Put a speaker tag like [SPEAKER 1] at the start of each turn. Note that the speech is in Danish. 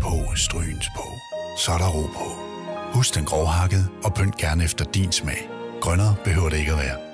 [SPEAKER 1] På, Strygens på. Så er der ro på. Husk den grovhakket og pynt gerne efter din smag. Grønnere behøver det ikke at være.